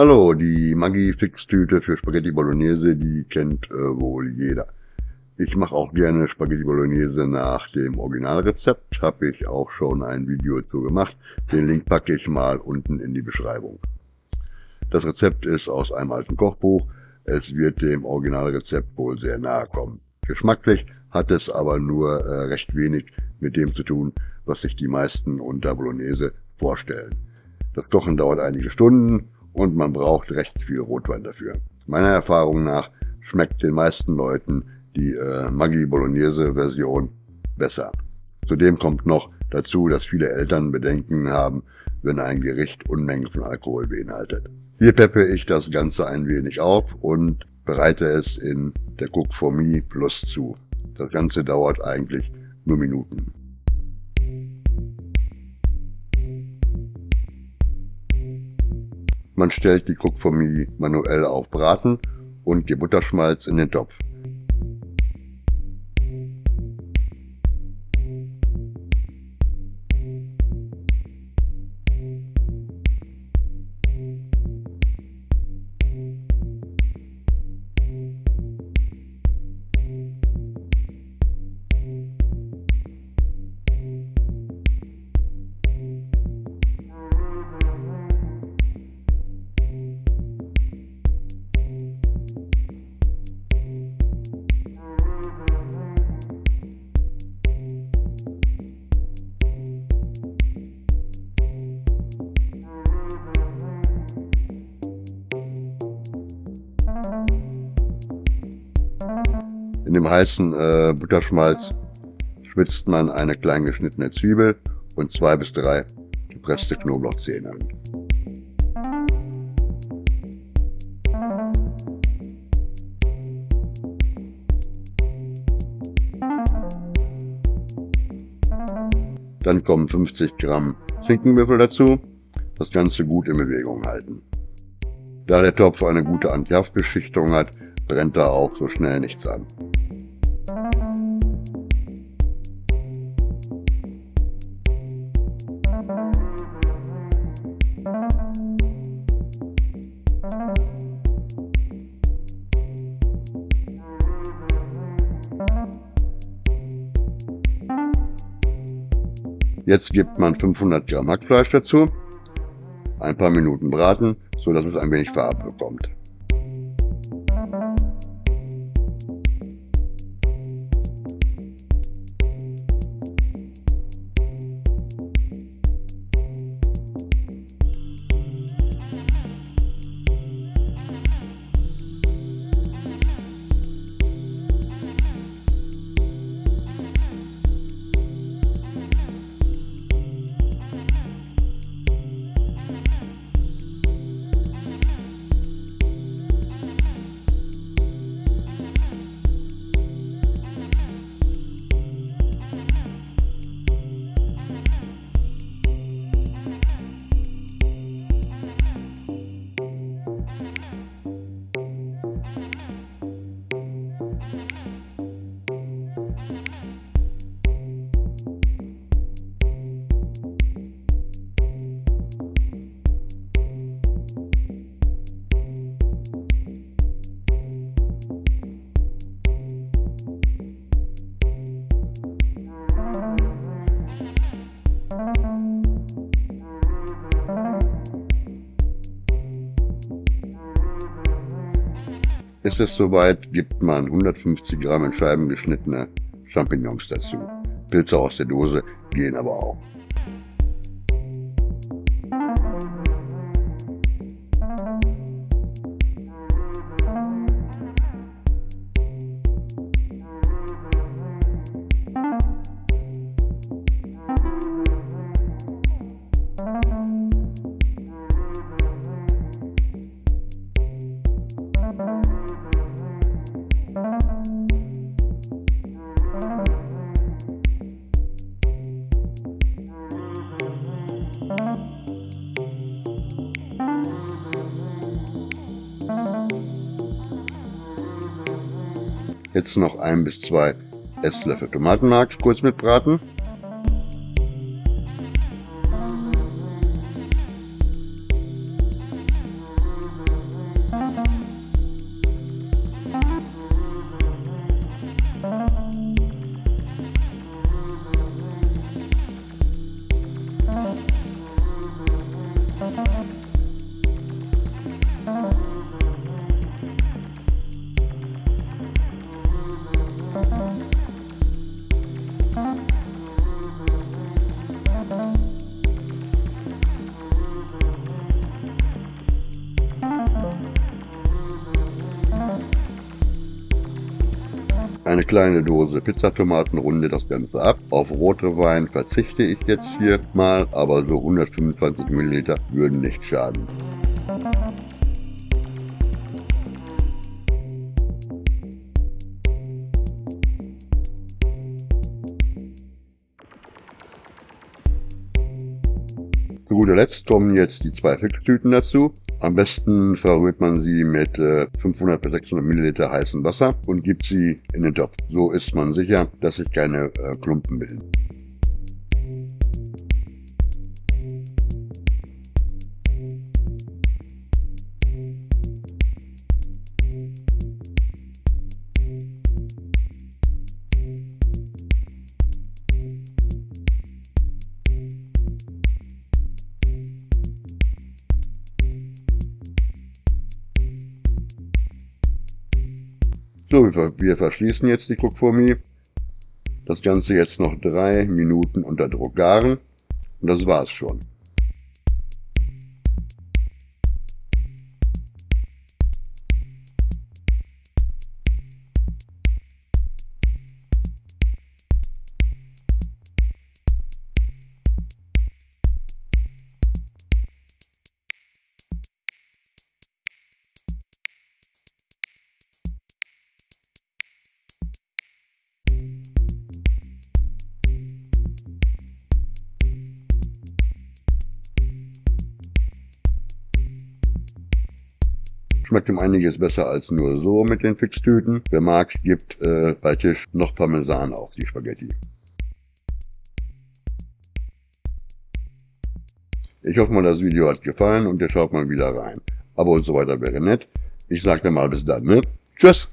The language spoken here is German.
Hallo, die Maggi-Fix-Tüte für Spaghetti Bolognese, die kennt äh, wohl jeder. Ich mache auch gerne Spaghetti Bolognese nach dem Originalrezept, habe ich auch schon ein Video zu gemacht. Den Link packe ich mal unten in die Beschreibung. Das Rezept ist aus einem alten Kochbuch. Es wird dem Originalrezept wohl sehr nahe kommen. Geschmacklich hat es aber nur äh, recht wenig mit dem zu tun, was sich die meisten unter Bolognese vorstellen. Das Kochen dauert einige Stunden und man braucht recht viel Rotwein dafür. Meiner Erfahrung nach schmeckt den meisten Leuten die äh, Maggi Bolognese Version besser. Zudem kommt noch dazu, dass viele Eltern Bedenken haben, wenn ein Gericht Unmengen von Alkohol beinhaltet. Hier peppe ich das Ganze ein wenig auf und bereite es in der Cook for Me Plus zu. Das Ganze dauert eigentlich nur Minuten. Man stellt die Cook for Me manuell auf Braten und die Butterschmalz in den Topf. In dem heißen äh, Butterschmalz schwitzt man eine klein geschnittene Zwiebel und zwei bis drei gepresste Knoblauchzehen an. Dann kommen 50 Gramm Zinkenwürfel dazu. Das Ganze gut in Bewegung halten. Da der Topf eine gute Antihaftbeschichtung hat, brennt da auch so schnell nichts an. Jetzt gibt man 500 Gramm Hackfleisch dazu, ein paar Minuten braten, so dass es ein wenig Farbe bekommt. Ist es soweit, gibt man 150 Gramm in Scheiben geschnittene Champignons dazu. Pilze aus der Dose gehen aber auch. Jetzt noch ein bis zwei Esslöffel Tomatenmark kurz mitbraten. Eine kleine Dose Pizzatomaten runde das Ganze ab. Auf rote Wein verzichte ich jetzt hier mal, aber so 125 Milliliter würden nicht schaden. Zu guter Letzt kommen jetzt die zwei Fixtüten dazu. Am besten verrührt man sie mit 500 bis 600 Milliliter heißem Wasser und gibt sie in den Topf. So ist man sicher, dass sich keine äh, Klumpen bilden. So, wir verschließen jetzt die Cookfourmi. Das Ganze jetzt noch drei Minuten unter Druck garen. Und das war's schon. Schmeckt um einiges besser als nur so mit den Fixtüten. Wer mag, gibt äh, bei Tisch noch Parmesan auf die Spaghetti. Ich hoffe mal, das Video hat gefallen und ihr schaut mal wieder rein. Abo und so weiter wäre nett. Ich sage dann mal bis dann, ne? Tschüss!